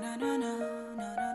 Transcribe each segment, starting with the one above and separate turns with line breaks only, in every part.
na na na na na.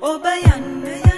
O bayan, bayan.